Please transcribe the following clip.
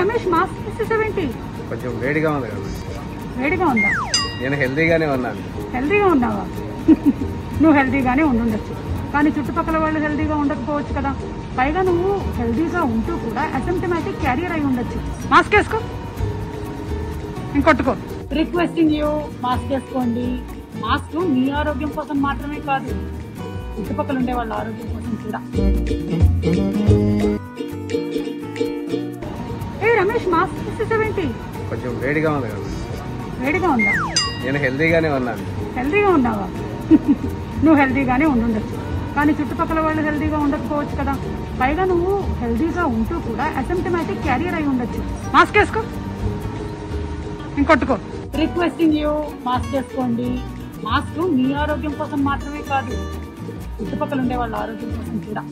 Ramesh mask తీసేసావేంటి కొంచెం వేడిగా ఉంది కదా వేడిగా ఉందా? నేను హెల్తీగానే ఉన్నాను. హెల్దీగా ఉన్నావా? నువ్వు హెల్దీగానే ఉండుండొచ్చు. కానీ చుట్టుపక్కల వాళ్ళు హెల్దీగా ఉండకపోవచ్చు కదా. పైగా నువ్వు హెల్దీగా ఉంటూ కూడా అసిమ్టమాటిక్ క్యారియర్ అయి ఉండొచ్చు. మాస్క్ వేసుకో. ఇంకొట్టుకో రిక్వెస్టింగ్ యూ మాస్క్ వేసుకోండి. మాస్క్ మీ ఆరోగ్యం కోసం మాత్రమే కాదు చుట్టుపక్కల ఉండే వాళ్ళ ఆరోగ్యం కోసం కూడా. రమేష్ మాస్క్ తీసేసావేంటి కొంచెం వేడిగా ఉంది కదా. వేడిగా ఉందా? నేను హెల్తీగానే ఉన్నాను. హెల్దీగా ఉన్నావా? నువ్వు హెల్దీగానే ఉండుండొచ్చు. కానీ చుట్టుపక్కల వాళ్ళు హెల్దీగా ఉండకపోవచ్చు కదా. పైగా నువ్వు హెల్దీగా ఉంటూ కూడా అసిమ్టమాటిక్ క్యారియర్ అయి ఉండొచ్చు. మాస్క్ వేసుకో. ఇంకొట్టుకో రిక్వెస్టింగ్ యూ మాస్క్ వేసుకోండి. మాస్క్ మీ ఆరోగ్యం కోసం మాత్రమే కాదు చుట్టుపక్కల ఉండే వాళ్ళ ఆరోగ్యం కోసం కూడా.